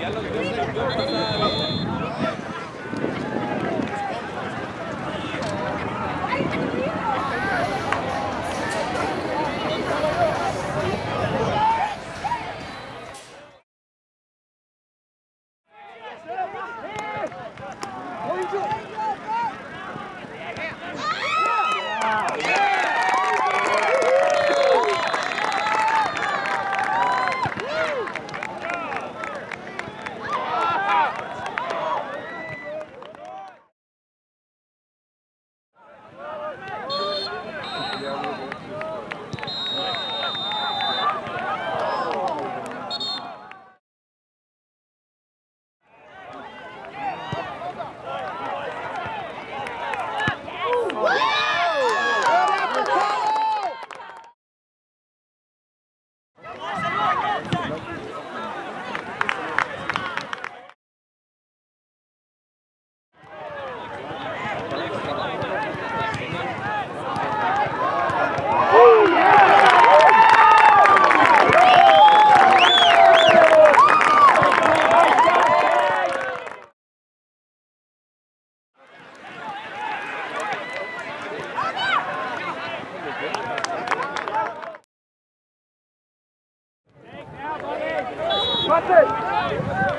Ya lo Matei!